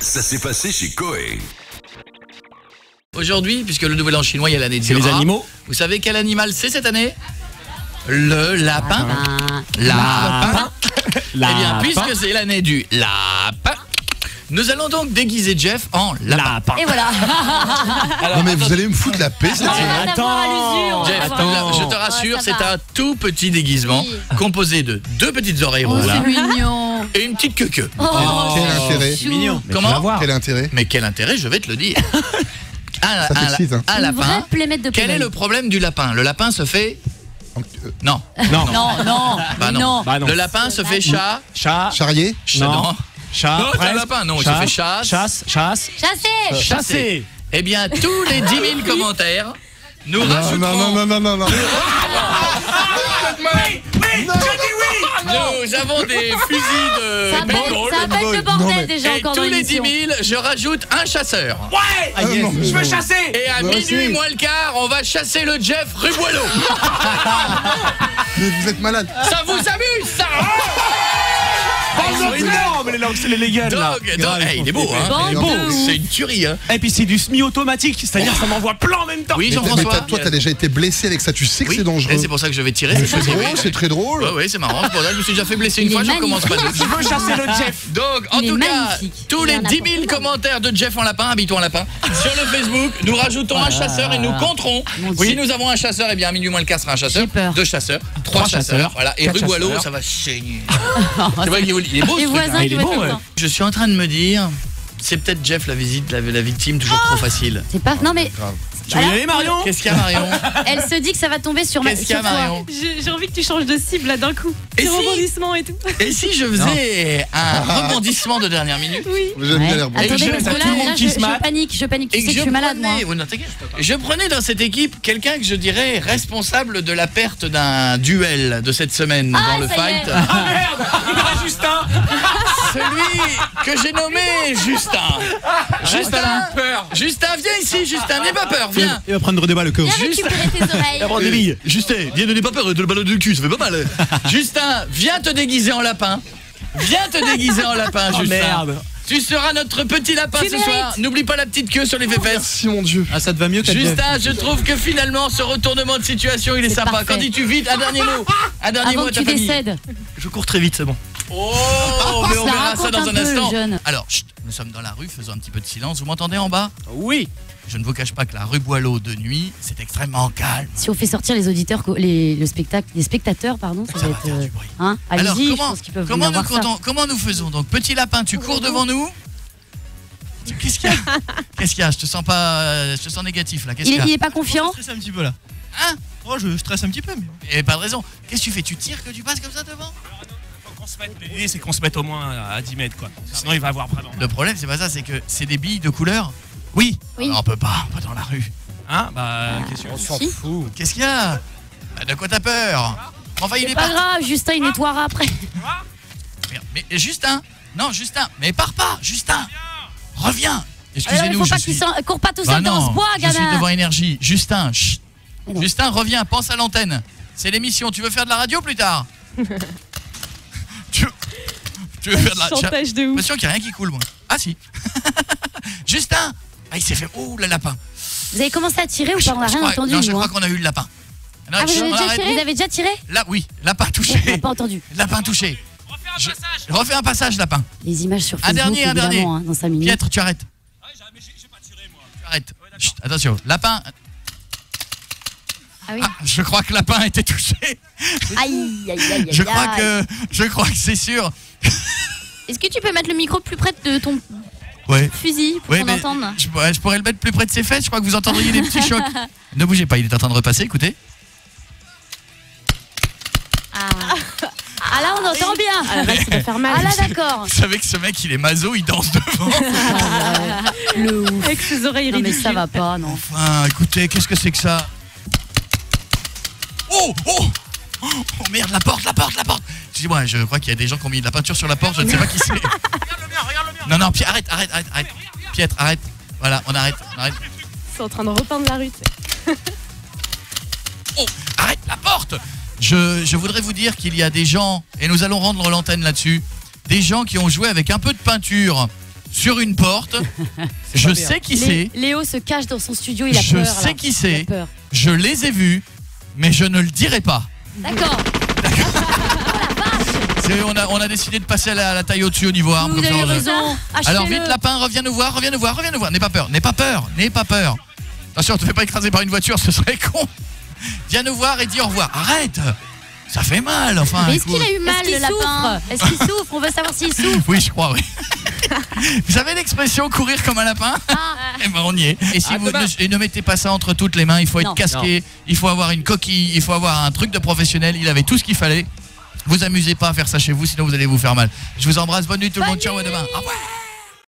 Ça s'est passé chez Coé. Aujourd'hui, puisque le nouvel an chinois, il y a l'année de C'est les animaux Vous savez quel animal c'est cette année? Le lapin. Lapin. Eh bien, puisque c'est l'année du lapin, nous allons donc déguiser Jeff en lapin. Et voilà. Non mais vous allez me foutre la paix cette Non, mais semaine. rien à voir à l'usure. Jeff, Attends. là, je te rassure, c'est un tout petit déguisement Oui. composé de deux petites oreilles Oh, roses c'est mignon. Et une petite queue. Oh, Quel intérêt. Mignon. Mais Comment. Quel intérêt Mais quel intérêt, je vais te le dire. Un, Ça un- t'excite, hein. un lapin. de Quel est le problème du lapin? Le lapin se fait euh, non. Non. Non, non, Bah mais non. non. Bah non. Le lapin se fait chat. Chat. Charrier Chat, Non. non. Chat. Non, c'est un presque. lapin, non, il se Chasse, fait chasse. Chasse. Chasse. Chassé Chasser. Eh bien, tous les 10 000 commentaires, nous Non, rajouterons... non, non, non, non, non, non. Bordel mais- déjà Et encore tous dans les 10 l'émission. 000, je rajoute un chasseur. Ouais. Ah, Je veux non. chasser. Et à Moi minuit aussi. moins le quart, on va chasser le Jeff rue Boileau. Mais vous êtes malade. ça vous amuse, ça énormes les langues, c'est les légales là. Dog, dog. Il est beau, hein. C'est une tuerie, hein Et puis c'est du semi-automatique, c'est-à-dire ça m'envoie plein en même temps. Oui, Jean-François toi t'as déjà été blessé avec ça, tu sais que Oui, c'est dangereux. et c'est pour ça que je vais tirer. C'est C'est drôle, c'est très drôle. Ouais, ouais, c'est marrant. Je me suis déjà fait blesser une fois, je commence pas Je veux chasser le Jeff. Donc, en tout cas, tous les en a 10 pour 000 tout le monde. commentaires de Jeff en lapin, habitons en lapin, sur le Facebook, nous rajoutons un chasseur et nous compterons. Si nous avons un chasseur, eh bien, à minuit moins le quart sera un chasseur. Deux chasseurs, trois, chasseurs. Voilà. Et quatre rue Boileau, chasseurs. ça va saigner. tu vois, il est il est beau Les ce truc, voisins hein. il qui est vont bon, être ouais. contents. Je suis en train de me dire, c'est peut-être Jeff la visite, la, la victime, toujours trop facile. C'est pas. Non mais Grave. Tu veux y aller Marion Qu'est-ce qu'il y a, Marion elle se dit que ça va tomber sur ma. Qu'est-ce qu'il y a, sur toi. Marion J'ai j'ai envie que tu changes de cible là d'un coup. Et Des si rebondissements et tout. Et si je faisais un rebondissement de dernière minute Oui. J'aime bien Ouais. l'air bon. Et Attendez je- parce t'as que tout le là, monde là, qui je, se je mate. panique, je panique. Tu Et sais que je suis malade moi. prenais- non, t'inquiète. Je prenais dans cette équipe quelqu'un que je dirais responsable de la perte d'un duel de cette semaine Ah, dans le ça y est. fight. Ah merde Il y aura Justin Celui que j'ai nommé Justin. Justin, peur Justin, viens ici, Justin, n'aie pas peur, viens. Il va prendre des balles récupérer tes oreilles. prendre des billes. Justin, viens donner pas peur, de le ballon de cul, ça fait pas mal. Justin, viens te déguiser en lapin. Viens te déguiser en lapin, Oh Justin. merde Tu seras notre petit lapin Tu ce soir. N'oublie pas la petite queue sur les fesses. Merci mon dieu. Ah ça te va mieux que Justin, je trouve que finalement ce retournement de situation il est, sympa. parfait. Quand dis-tu vite Un dernier mot. Un dernier Avant mot que à ta tu famille. décèdes. Je cours très vite, c'est bon. Oh, mais on Ça verra ça dans un un peu, instant. jeune. Alors, chut, nous sommes dans la rue, faisons un petit peu de silence. Vous m'entendez en bas? Oui Je ne vous cache pas que la rue Boileau de nuit, c'est extrêmement calme. Si on fait sortir les auditeurs, les, le spectacle, les spectateurs, pardon, ça, Ça va va être. faire euh, du bruit. Hein Alors, Allez-y, je comment, pense qu'ils peuvent comment, nous comptons- comment nous faisons? Donc, petit lapin, tu cours devant nous? Qu'est-ce qu'il y a? Qu'est-ce qu'il y a? Je te sens pas, euh, je te sens négatif là. Il est, il pas confiant? Je stresse un petit peu là. Hein? Oh, je stresse un petit peu, mais. Et pas de raison. Qu'est-ce que tu fais? Tu tires que tu passes comme ça devant? Se mette- L'idée, c'est qu'on se mette au moins à 10 mètres, quoi. Sinon, il va avoir vraiment. Le problème, c'est pas ça, c'est que c'est des billes de couleur. Oui. Oui. Alors, on peut pas, pas dans la rue. Hein? Bah, qu'est-ce que On s'en fout Qu'est-ce qu'il y a? Bah, De quoi t'as peur? Enfin, il est pas pas. grave, Justin, il nettoiera après. Mais Justin Non, Justin Mais pars pas Justin Reviens Excusez-nous, je pas suis... court pas tout Bah seul dans ce bois, je suis devant énergie. Justin, chut. Justin, reviens, pense à l'antenne. C'est l'émission. Tu veux faire de la radio plus tard? tu veux faire de la... Chantage de ouf. l'impression qu'il n'y a rien qui coule, moi. Ah si Justin Ah, il s'est fait... Oh, le lapin Vous avez commencé à tirer ou pas? On n'a Je rien crois- entendu, Non, je crois hein. qu'on a eu le lapin. Non, Ah, vous avez on déjà tiré? Vous avez déjà tiré? Là, oui, lapin On touché. n'a pas entendu. Lapin touché. Refais un Je- passage Refais un passage, lapin. Les images sur Un Facebook, dernier, un dernier. hein, dans 5 minutes. Pietre, tu arrêtes. Ouais, j'ai- mais j'ai j'ai pas tiré, moi. Tu arrêtes. Chut, attention, lapin. Ah oui. Ah, je crois que lapin a été touché. Aïe, aïe, aïe, aïe. Je crois aïe. que je crois que c'est sûr. Est-ce que tu peux mettre le micro plus près de ton Ouais. fusil pour Ouais, qu'on entende je, pourrais- je pourrais le mettre plus près de ses fesses. Je crois que vous entendriez des petits chocs. Ne bougez pas, il est en train de repasser. Écoutez. ah. Ah, là, on entend bien. Ah, la vache, ça doit faire mal. Ah là, d'accord. Vous savez que ce mec, il est maso, il danse devant. Le ouf. Avec ses oreilles Non, mais ridicules. ça va pas, non. Enfin, écoutez, qu'est-ce que c'est que ça? Oh Oh Oh merde, la porte, la porte, la porte Excusez-moi, je crois qu'il y a des gens qui ont mis de la peinture sur la porte, je ne sais pas qui c'est. Regarde le mien, regarde le mien. Non, non, Pierre, arrête, arrête, arrête, arrête. Pietre, arrête. Voilà, on arrête, on arrête. C'est en train de repeindre la rue. sais. Oh, arrête la porte je, je voudrais vous dire qu'il y a des gens, et nous allons rendre l'antenne là-dessus, des gens qui ont joué avec un peu de peinture sur une porte. Je sais qui c'est. Lé- Léo se cache dans son studio, il a Je peur. sais là. qui Il c'est. a peur. Je les ai vus, mais je ne le dirai pas. D'accord. On a, on a décidé de passer à la, taille au-dessus au niveau arme. Vous comme avez raison. Alors vite lapin, reviens nous voir, reviens nous voir, reviens nous voir. N'aie pas peur, n'aie pas peur, n'aie pas peur. Attention, te fais pas écraser par une voiture, ce serait con. Viens nous voir et dis au revoir. Arrête Ça fait mal, enfin. Mais est-ce qu'il a eu mal, le lapin Est-ce qu'il souffre? On veut savoir s'il souffre. Oui, je crois, oui. Vous savez l'expression courir comme un lapin Ah. Eh ben on y est. Et si À vous ne, et ne mettez pas ça entre toutes les mains, il faut être Non. casqué, il faut avoir une coquille, il faut avoir un truc de professionnel. Il avait tout ce qu'il fallait. Vous amusez pas à faire ça chez vous, sinon vous allez vous faire mal. Je vous embrasse, bonne nuit tout le monde, ciao à demain. Au revoir.